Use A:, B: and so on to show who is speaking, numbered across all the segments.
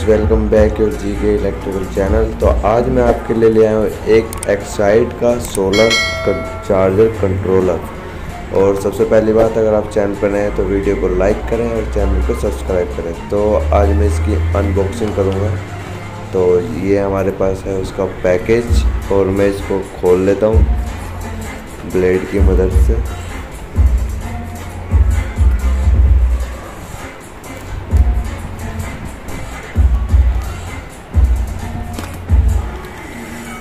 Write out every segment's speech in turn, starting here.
A: Guys welcome back your G K electrical channel तो आज मैं आपके लिए ले आया हूँ एक एक्साइड का सोलर चार्जर कंट्रोलर और सबसे पहली बात, अगर आप चैनल पर नए हैं तो वीडियो को लाइक करें और चैनल को सब्सक्राइब करें। तो आज मैं इसकी अनबॉक्सिंग करूँगा। तो ये हमारे पास है उसका पैकेज और मैं इसको खोल लेता हूँ ब्लेड की मदद से।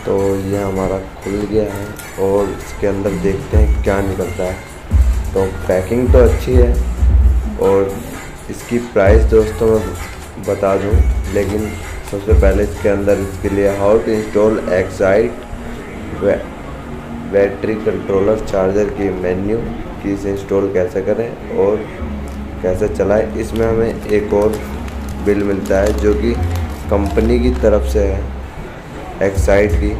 A: तो ये हमारा खुल गया है और इसके अंदर देखते हैं क्या निकलता है। तो पैकिंग तो अच्छी है और इसकी प्राइस दोस्तों मैं बता दूँ, लेकिन सबसे पहले इसके अंदर इसके लिए how to install excite battery controller charger की मेन्यू कि इसे इंस्टॉल कैसे करें और कैसे चलाएँ। इसमें हमें एक और बिल मिलता है जो कि कंपनी की तरफ़ से है। एक्साइड की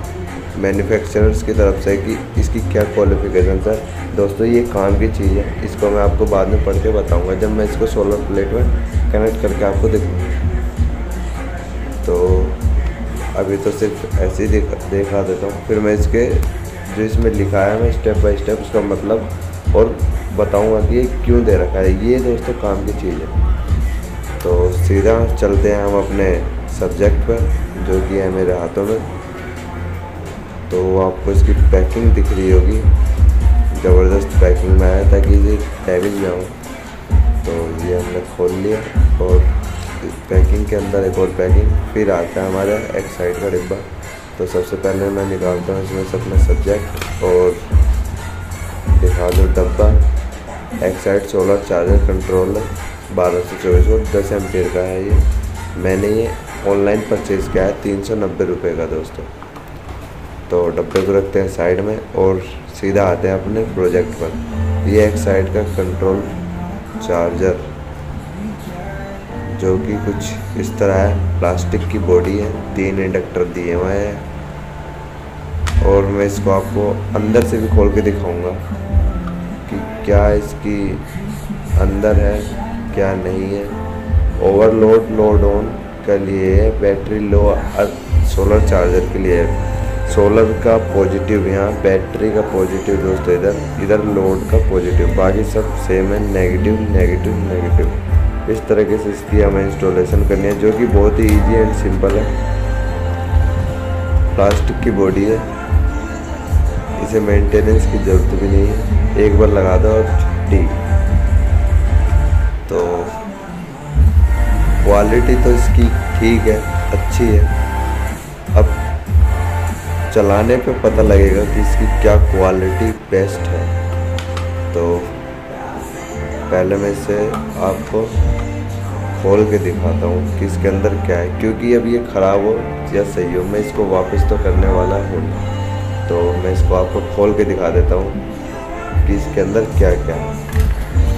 A: मैन्युफैक्चरर्स की तरफ़ से कि इसकी क्या क्वालिफिकेशन है दोस्तों, ये काम की चीज़ है। इसको मैं आपको बाद में पढ़ के बताऊँगा। जब मैं इसको सोलर प्लेट में कनेक्ट करके आपको दिखाऊँगा तो अभी तो सिर्फ़ ऐसे ही दिखा देता हूँ। फिर मैं इसके जो इसमें लिखा है, मैं स्टेप बाय स्टेप उसका मतलब और बताऊँगा कि ये क्यों दे रखा है। ये दोस्तों काम की चीज़ है। तो सीधा चलते हैं हम अपने सब्जेक्ट पर, जो कि है मेरे हाथों में। तो आपको इसकी पैकिंग दिख रही होगी। ज़बरदस्त पैकिंग में आया ताकि ये डैमेज ना हो। तो ये हमने खोल लिया और पैकिंग के अंदर एक और पैकिंग फिर आता है हमारा एक साइड का डिब्बा। तो सबसे पहले मैं निकालता हूँ इसमें से अपना सब्जेक्ट और दिखा दो डब्बा। एक साइड सोलर चार्जर कंट्रोलर बारह सौ चौबीस वोल्ट दस एम्पियर का है ये। मैंने ये ऑनलाइन परचेज़ किया है, तीन सौ नब्बे रुपये का दोस्तों। तो डब्बे को रखते हैं साइड में और सीधा आते हैं अपने प्रोजेक्ट पर। ये एक साइड का कंट्रोल चार्जर, जो कि कुछ इस तरह है। प्लास्टिक की बॉडी है, तीन इंडक्टर दिए हुए हैं। और मैं इसको आपको अंदर से भी खोल के दिखाऊँगा कि क्या इसकी अंदर है, क्या नहीं है। ओवरलोड लोड ऑन के लिए बैटरी लो सोलर चार्जर के लिए। सोलर का पॉजिटिव यहाँ, बैटरी का पॉजिटिव दोस्तों इधर इधर लोड का पॉजिटिव बाकी सब सेम है नेगेटिव नेगेटिव नेगेटिव इस तरीके से इसकी हमें इंस्टॉलेशन करनी है, जो कि बहुत ही इजी एंड सिंपल है। प्लास्टिक की बॉडी है। इसे मेंटेनेंस की ज़रूरत भी नहीं है। एक बार लगा दो और छुट्टी तो क्वालिटी तो इसकी ठीक है, अच्छी है। अब चलाने पे पता लगेगा कि इसकी क्या क्वालिटी बेस्ट है। तो पहले मैं इसे आपको खोल के दिखाता हूँ कि इसके अंदर क्या है, क्योंकि अब ये ख़राब हो या सही हो, मैं इसको वापस तो करने वाला हूँ। तो मैं इसको आपको खोल के दिखा देता हूँ कि इसके अंदर क्या क्या है।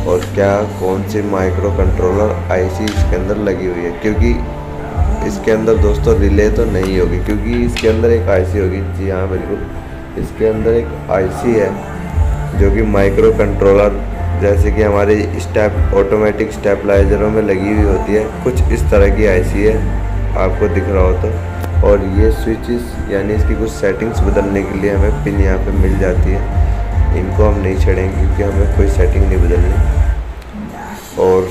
A: और क्या, कौन सी माइक्रो कंट्रोलर आईसी इसके अंदर लगी हुई है? क्योंकि इसके अंदर दोस्तों रिले तो नहीं होगी, क्योंकि इसके अंदर एक आईसी होगी। जी हाँ बिल्कुल। इसके अंदर एक आईसी है, जो कि माइक्रो कंट्रोलर जैसे कि हमारे स्टेप ऑटोमेटिक स्टेपलाइजरों में लगी हुई होती है। कुछ इस तरह की आईसी है, आपको दिख रहा हो तो। और ये स्विचेस यानी इसकी कुछ सेटिंग्स बदलने के लिए हमें पिन यहाँ पे मिल जाती है। इनको हम नहीं छड़ेंगे क्योंकि हमें कोई सेटिंग नहीं बदलनी। और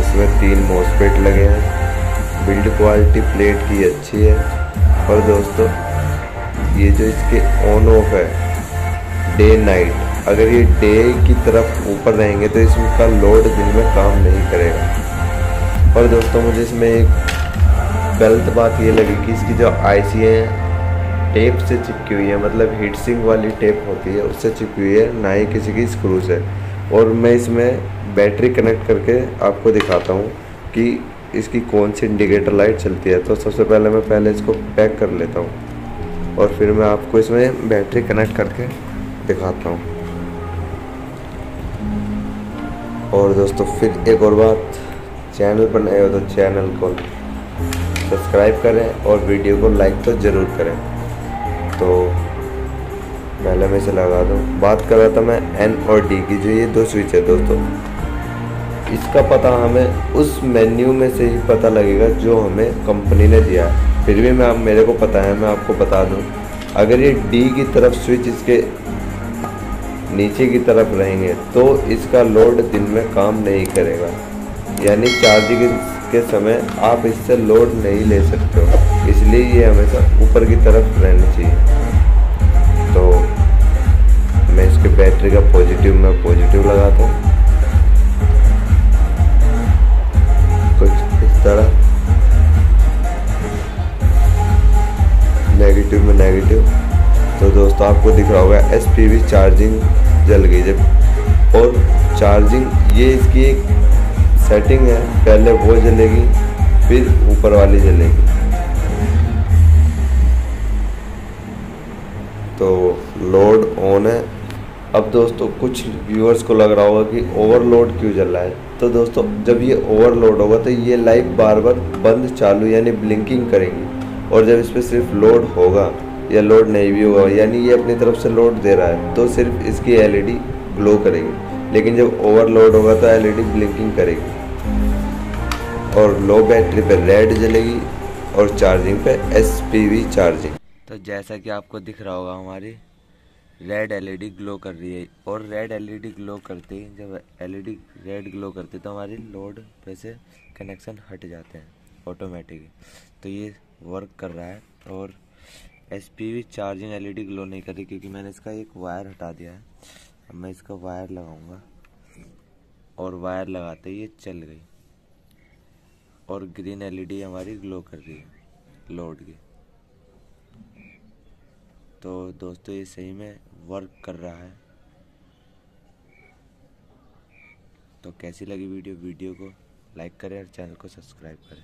A: इसमें तीन मोसपेट लगे हैं। बिल्ड क्वालिटी प्लेट की अच्छी है। और दोस्तों, ये जो इसके ऑन ऑफ़ है डे नाइट अगर ये डे की तरफ़ ऊपर रहेंगे तो इसका लोड दिन में काम नहीं करेगा। और दोस्तों, मुझे इसमें एक गलत बात ये लगी कि इसकी जो आईसी है टेप से चिपकी हुई है मतलब हीट सिंक वाली टेप होती है, उससे चिपकी हुई है, ना ही किसी की स्क्रू से। और मैं इसमें बैटरी कनेक्ट करके आपको दिखाता हूँ कि इसकी कौन सी इंडिकेटर लाइट चलती है। तो सबसे पहले मैं पहले इसको पैक कर लेता हूँ और फिर मैं आपको इसमें बैटरी कनेक्ट करके दिखाता हूँ। और दोस्तों, फिर एक और बात चैनल पर नए हो तो चैनल को सब्सक्राइब करें और वीडियो को लाइक तो ज़रूर करें। तो पहले मैं इसे लगा दूँ। बात कर रहा था मैं एन और डी की, जो ये दो स्विच है दोस्तों। इसका पता हमें, उस मेन्यू में से ही पता लगेगा जो हमें कंपनी ने दिया। है फिर भी मैं आप, मेरे को पता है, मैं आपको बता दूँ। अगर ये डी की तरफ़ स्विच इसके नीचे की तरफ़ रहेंगे तो इसका लोड दिन में काम नहीं करेगा। यानी चार्जिंग के समय आप इससे लोड नहीं ले सकते हो। इसलिए ये हमेशा ऊपर की तरफ़ रहनी चाहिए। तो मैं इसके बैटरी का पॉजिटिव, में पॉजिटिव लगाता हूँ। कुछ इस तरह। नेगेटिव में नेगेटिव तो दोस्तों, आपको दिख रहा होगा एस पी वी चार्जिंग जल गई। जब और चार्जिंग ये इसकी एक सेटिंग है। पहले वो जलेगी, फिर ऊपर वाली जलेगी। लोड ऑन है। अब दोस्तों, कुछ व्यूअर्स को लग रहा होगा कि ओवरलोड क्यों जल रहा है? तो दोस्तों, जब ये ओवरलोड होगा तो ये लाइट बार बार बंद चालू यानी ब्लिंकिंग करेंगी। और जब इस पर सिर्फ़ लोड होगा, या लोड नहीं भी होगा, यानी ये अपनी तरफ़ से लोड दे रहा है तो सिर्फ़ इसकी एलईडी ग्लो करेगी। लेकिन जब ओवरलोड होगा तो एलईडी ब्लिंकिंग करेगी। और लो बैटरी पे रेड जलेगी, और चार्जिंग पे एसपीवी चार्जिंग
B: तो जैसा कि आपको दिख रहा होगा हमारी रेड एलईडी ग्लो कर रही है। और रेड एलईडी ग्लो करते ही, जब एलईडी रेड ग्लो करते तो हमारी लोड पे से कनेक्शन हट जाते हैं ऑटोमेटिक तो ये वर्क कर रहा है, और एसपीवी चार्जिंग एलईडी ग्लो नहीं कर रही, क्योंकि मैंने इसका एक वायर हटा दिया है। अब मैं इसका वायर लगाऊँगा, और वायर लगाते ये चल गई। और ग्रीन एलईडी हमारी ग्लो कर रही है लोड की। तो दोस्तों ये सही में वर्क कर रहा है। तो कैसी लगी वीडियो? वीडियो को लाइक करें और चैनल को सब्सक्राइब करें।